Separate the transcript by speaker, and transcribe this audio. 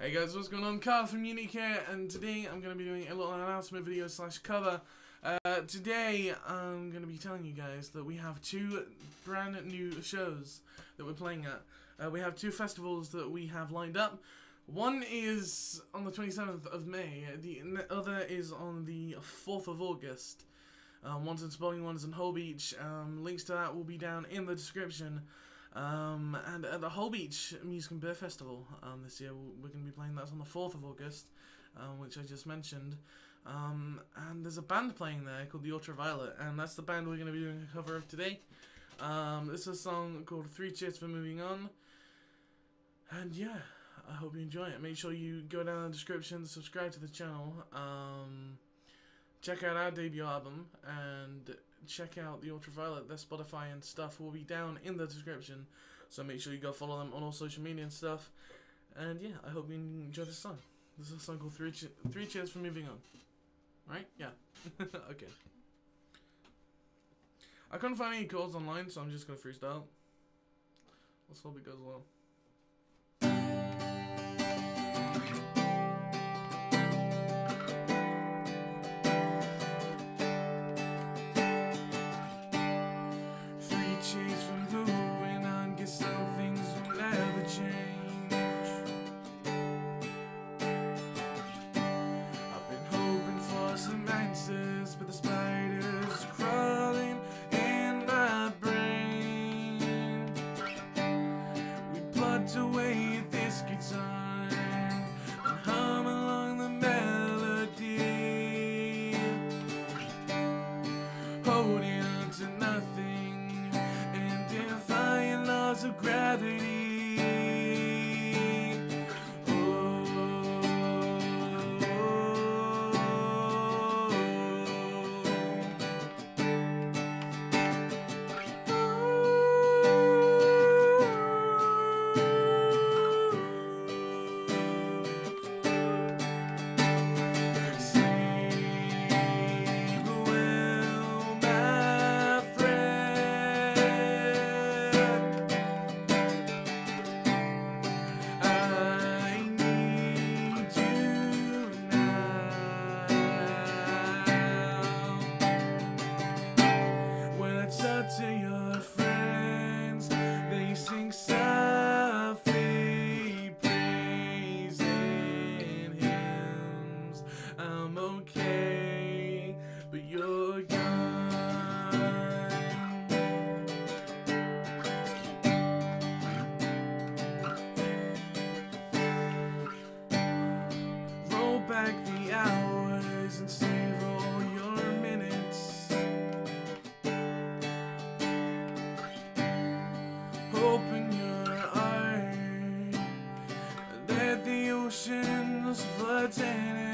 Speaker 1: Hey guys, what's going on? Carl from Eunike, and today I'm going to be doing a little announcement video slash cover. Uh, today I'm going to be telling you guys that we have two brand new shows that we're playing at. Uh, we have two festivals that we have lined up. One is on the 27th of May, the other is on the 4th of August. Um, one's in Spalding, one's in Holbeach. Um, links to that will be down in the description. Um, and at the Holbeach Music and Beer Festival um, this year, we're going to be playing that's on the 4th of August, um, which I just mentioned. Um, and there's a band playing there called the Ultraviolet, and that's the band we're going to be doing a cover of today. Um, this is a song called Three Cheers for Moving On. And yeah, I hope you enjoy it. Make sure you go down in the description, subscribe to the channel. Um, check out our debut album and check out the Ultraviolet. Their Spotify and stuff will be down in the description. So make sure you go follow them on all social media and stuff. And yeah, I hope you enjoy this song. This is a song called Three, che Three Cheers for Moving On. Right? Yeah. okay. I couldn't find any chords online, so I'm just to freestyle. Let's hope it goes well. Of oceans flood and